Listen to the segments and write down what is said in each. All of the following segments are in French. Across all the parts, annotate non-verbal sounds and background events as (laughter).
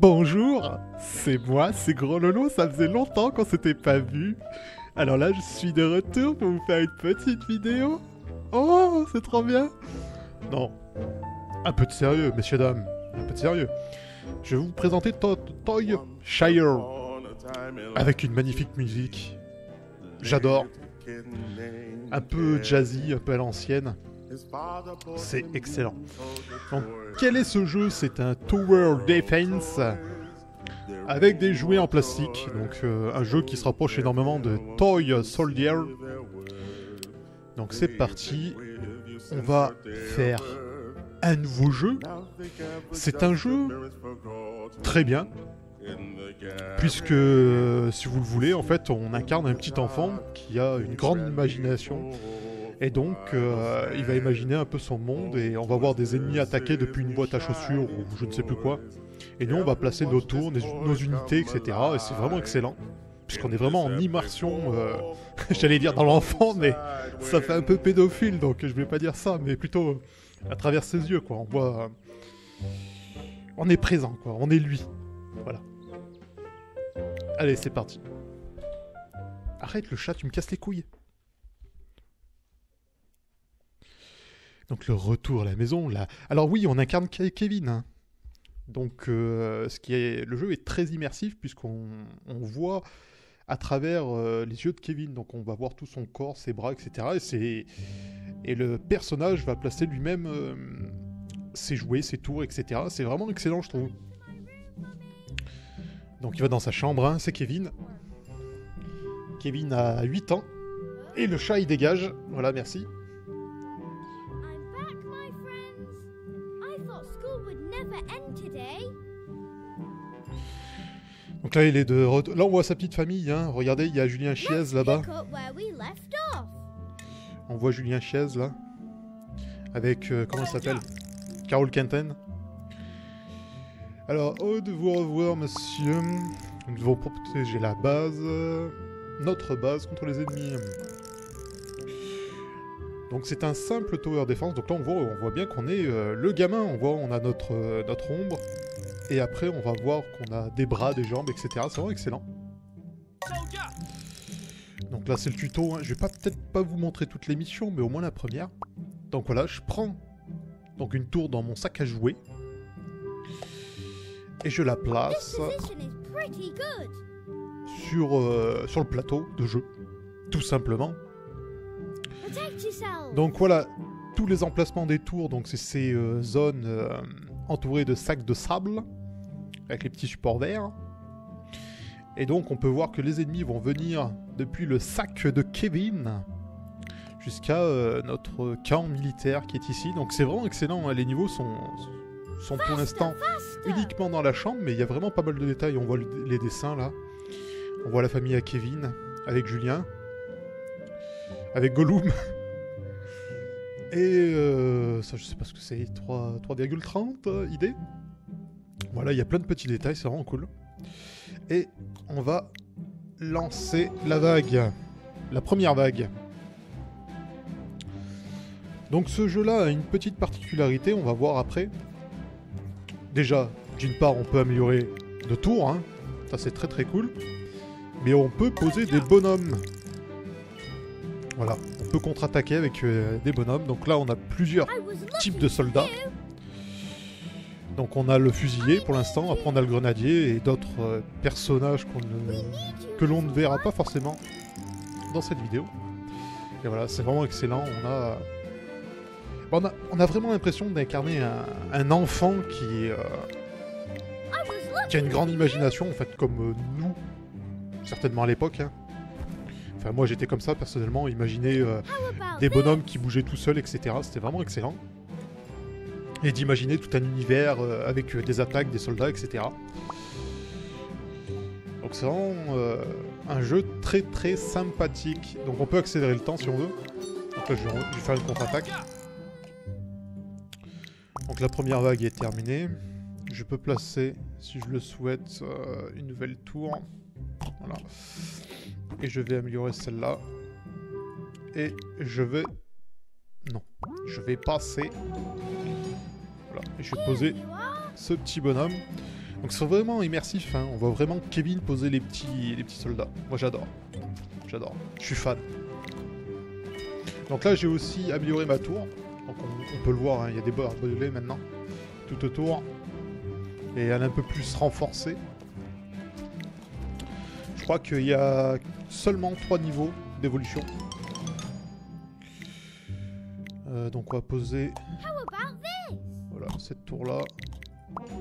Bonjour, c'est moi, c'est Gros Lolo, ça faisait longtemps qu'on s'était pas vu. Alors là, je suis de retour pour vous faire une petite vidéo. Oh, c'est trop bien. Non, un peu de sérieux, messieurs dames, un peu de sérieux. Je vais vous présenter To- Toy Shire avec une magnifique musique. J'adore. Un peu jazzy, un peu à l'ancienne. C'est excellent. Quel est ce jeu? C'est un Tower Defense avec des jouets en plastique. Donc, euh, un jeu qui se rapproche énormément de Toy Soldier. Donc, c'est parti. On va faire un nouveau jeu. C'est un jeu très bien. Puisque, euh, si vous le voulez, en fait, on incarne un petit enfant qui a une grande imagination. Et donc, euh, il va imaginer un peu son monde et on va voir des ennemis attaquer depuis une boîte à chaussures ou je ne sais plus quoi. Et nous, on va placer nos tours, nos, unités, etc. Et c'est vraiment excellent. Puisqu'on est vraiment en immersion, euh, (laughs) j'allais dire dans l'enfant, mais ça fait un peu pédophile, donc je vais pas dire ça, mais plutôt à travers ses yeux, quoi. On voit. euh, on est présent, quoi. On est lui. Voilà. Allez, c'est parti. Arrête le chat, tu me casses les couilles. Donc le retour à la maison, là. Alors oui, on incarne Ke- Kevin. hein. Donc euh, ce qui est, le jeu est très immersif puisqu'on on voit à travers euh, les yeux de Kevin. Donc on va voir tout son corps, ses bras, etc. Et le personnage va placer lui-même euh, ses jouets, ses tours, etc. C'est vraiment excellent, je trouve. Donc il va dans sa chambre, hein, c'est Kevin. Kevin a 8 ans. Et le chat il dégage. Voilà, merci. School would never end today. Donc là, il est de retour. Là, on voit sa petite famille. Hein. Regardez, il y a Julien Chiez là-bas. On voit Julien Chiez là. Avec. euh, comment il s'appelle? Carol Quentin. Alors, oh, de vous revoir, monsieur. Nous devons protéger la base. Notre base contre les ennemis. Donc c'est un simple tower defense. Donc là on voit, on voit bien qu'on est euh, le gamin. On voit, on a notre, euh, notre ombre. Et après on va voir qu'on a des bras, des jambes, etc. C'est vraiment excellent. Donc là c'est le tuto. hein. Je vais pas peut-être pas vous montrer toutes les missions, mais au moins la première. Donc voilà, je prends donc une tour dans mon sac à jouer. Et je la place sur, euh, sur le plateau de jeu. Tout simplement. Donc voilà, tous les emplacements des tours, donc c'est ces euh, zones euh, entourées de sacs de sable, avec les petits supports verts. Et donc on peut voir que les ennemis vont venir depuis le sac de Kevin jusqu'à euh, notre camp militaire qui est ici. Donc c'est vraiment excellent, hein. les niveaux sont, sont pour l'instant uniquement dans la chambre, mais il y a vraiment pas mal de détails. On voit le- les dessins là. On voit la famille à Kevin, avec Julien, avec Gollum. (laughs) Et euh, ça, je sais pas ce que c'est, 3 3,30 euh, idée. Voilà, il y a plein de petits détails, c'est vraiment cool. Et on va lancer la vague. La première vague. Donc ce jeu-là a une petite particularité, on va voir après. Déjà, d'une part, on peut améliorer de tours, hein. ça c'est très très cool. Mais on peut poser des bonhommes. Voilà, on peut contre-attaquer avec euh, des bonhommes. Donc là, on a plusieurs types de soldats. Donc on a le fusilier pour l'instant, après on a le grenadier et d'autres euh, personnages ne- que l'on ne verra pas forcément dans cette vidéo. Et voilà, c'est vraiment excellent. On a, on a, on a vraiment l'impression d'incarner un, un enfant qui, euh, qui a une grande imagination, en fait, comme nous, certainement à l'époque. hein. Enfin, moi j'étais comme ça personnellement, imaginer euh, des bonhommes qui bougeaient tout seuls, etc. C'était vraiment excellent. Et d'imaginer tout un univers euh, avec euh, des attaques, des soldats, etc. Donc c'est vraiment euh, un jeu très très sympathique. Donc on peut accélérer le temps si on veut. Donc là je vais, je vais faire une contre-attaque. Donc la première vague est terminée. Je peux placer, si je le souhaite, une nouvelle tour. Voilà. Et je vais améliorer celle-là. Et je vais... Non. Je vais passer... Voilà. Et je vais poser ce petit bonhomme. Donc c'est vraiment immersif, hein. on voit vraiment Kevin poser les petits, les petits soldats. Moi j'adore. J'adore. Je suis fan. Donc là j'ai aussi amélioré ma tour. Donc on, peut le voir, hein, il y a des barbelés maintenant. Tout autour. Et elle est un peu plus renforcée. Crois qu'il y a seulement 3 niveaux d'évolution. Euh, donc on va poser voilà cette tour là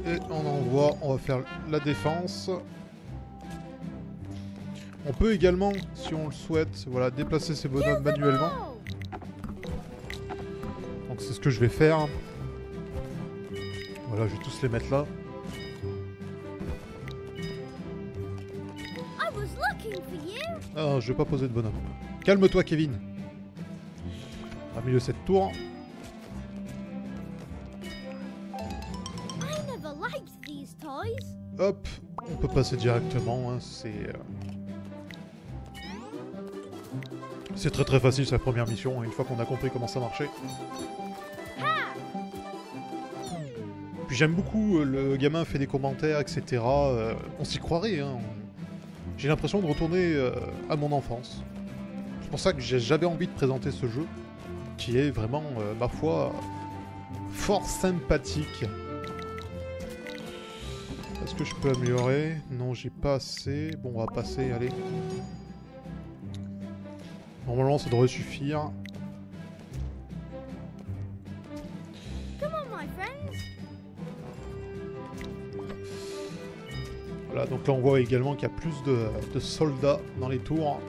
et on envoie, on va faire la défense. On peut également, si on le souhaite, voilà, déplacer ces bonhommes manuellement. Donc c'est ce que je vais faire. Voilà, je vais tous les mettre là. Ah, je vais pas poser de bonhomme. Calme-toi, Kevin. Au milieu de cette tour. Hop, on peut passer directement, hein, c'est... Euh, c'est très très facile, sa première mission, hein, une fois qu'on a compris comment ça marchait. Puis j'aime beaucoup, euh, le gamin fait des commentaires, etc. Euh, on s'y croirait, hein. J'ai l'impression de retourner à mon enfance. C'est pour ça que j'avais envie de présenter ce jeu, qui est vraiment, ma foi, fort sympathique. Est-ce que je peux améliorer? Non, j'ai pas assez. Bon, on va passer, allez. Normalement, ça devrait suffire. Voilà, donc là on voit également qu'il y a plus de soldats dans les tours.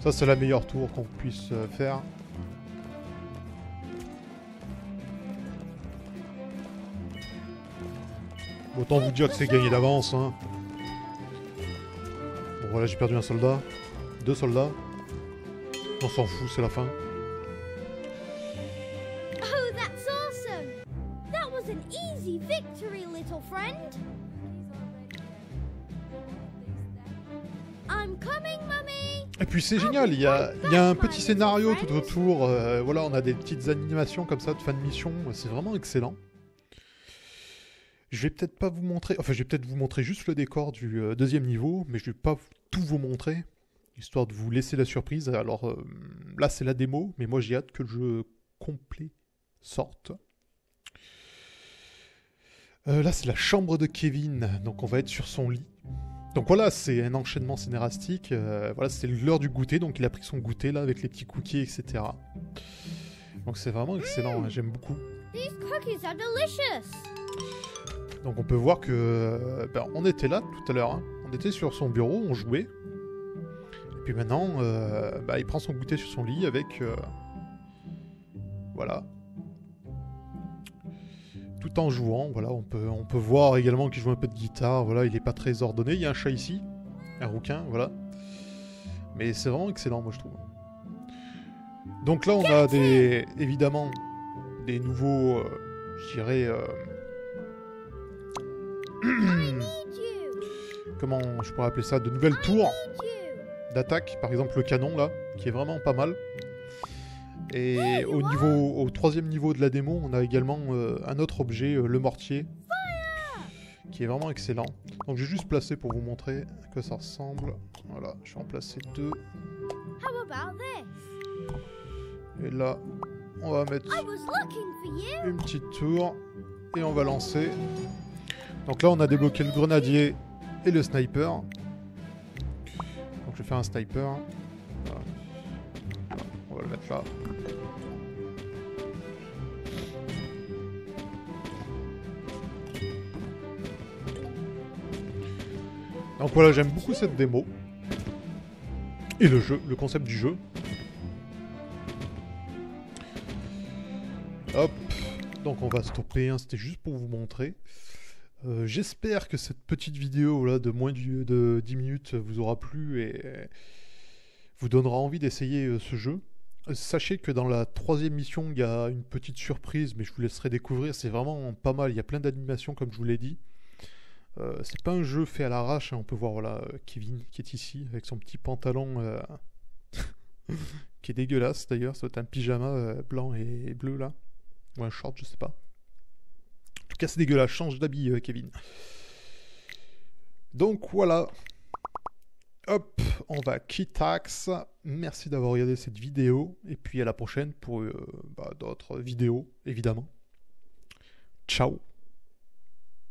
Ça c'est la meilleure tour qu'on puisse euh, faire. Autant vous dire que c'est gagné d'avance. Hein. Bon voilà, j'ai perdu un soldat. Deux soldats. On s'en fout, c'est la fin. Et puis c'est génial, il y a, un petit scénario tout autour. Euh, voilà, on a des petites animations comme ça de fin de mission. C'est vraiment excellent. Je vais peut-être pas vous montrer, enfin je vais peut-être vous montrer juste le décor du euh, deuxième niveau, mais je vais pas tout vous montrer, histoire de vous laisser la surprise. Alors euh, là c'est la démo, mais moi j'ai hâte que le jeu complet sorte. Là c'est la chambre de Kevin, donc on va être sur son lit. Donc voilà, c'est un enchaînement scénaristique. voilà, c'est l'heure du goûter, donc il a pris son goûter là avec les petits cookies, etc. Donc c'est vraiment excellent, hein, j'aime beaucoup. These cookies are delicious. Donc on peut voir que euh, ben, on était là tout à l'heure. Hein. On était sur son bureau, on jouait. Et puis maintenant, euh, bah, il prend son goûter sur son lit avec... Euh, voilà. Tout en jouant, voilà, on peut, on peut voir également qu'il joue un peu de guitare, voilà, il est pas très ordonné. Il y a un chat ici, un rouquin, voilà. Mais c'est vraiment excellent, moi je trouve. Donc là, on a des, évidemment des nouveaux, je dirais, (clears throat) comment je pourrais appeler ça, de nouvelles tours d'attaque. Par exemple le canon là, qui est vraiment pas mal. Et au niveau, au troisième niveau de la démo, on a également euh, un autre objet, euh, le mortier, qui est vraiment excellent. Donc j'ai juste placé pour vous montrer que ça ressemble. Voilà, je vais en placer deux. Et là, on va mettre une petite tour et on va lancer. Donc là, on a débloqué le grenadier et le sniper. Donc je vais faire un sniper. Va le mettre là. Donc voilà, j'aime beaucoup cette démo. Et le jeu, le concept du jeu. Hop. Donc on va stopper, hein. c'était juste pour vous montrer. Euh, j'espère que cette petite vidéo là, de moins de 10 minutes vous aura plu et vous donnera envie d'essayer euh, ce jeu. Sachez que dans la troisième mission, il y a une petite surprise, mais je vous laisserai découvrir. C'est vraiment pas mal. Il y a plein d'animations, comme je vous l'ai dit. Euh, c'est pas un jeu fait à l'arrache. Hein. On peut voir Kevin qui est ici avec son petit pantalon (laughs) qui est dégueulasse d'ailleurs. C'est un pyjama blanc et bleu là. Ou un short, je sais pas. En tout cas, c'est dégueulasse. Change d'habit, euh, Kevin. Donc voilà. Hop, on va Kitax. Merci d'avoir regardé cette vidéo. Et puis à la prochaine pour euh, bah, d'autres vidéos, évidemment. Ciao